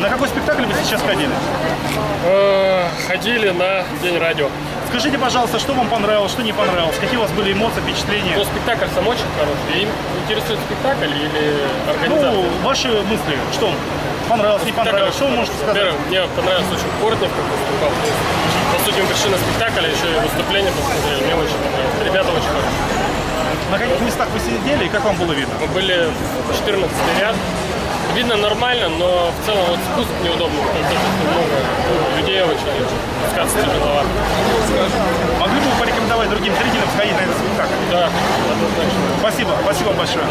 На какой спектакль вы сейчас ходили? Э, Ходили на День радио. Скажите, пожалуйста, что вам понравилось, что не понравилось? Какие у вас были эмоции, впечатления? Но спектакль сам очень хороший. Им интересует спектакль или организация? Ну, ваши мысли, что вам понравилось, не понравилось, что вы можете сказать? Мне понравился очень Портнев, как выступал. По сути, мы пришли на спектакль, еще и выступление посмотрели. Мне очень понравилось. Ребята очень хорошие. На каких местах вы сидели и как вам было видно? Мы были в 14 ряд. Видно нормально, но в целом вот спуск неудобный, потому что много людей очень, спускаться тяжеловато. Могли бы вы порекомендовать другим зрителям сходить на этот спектакль? Да, однозначно. Спасибо, спасибо большое.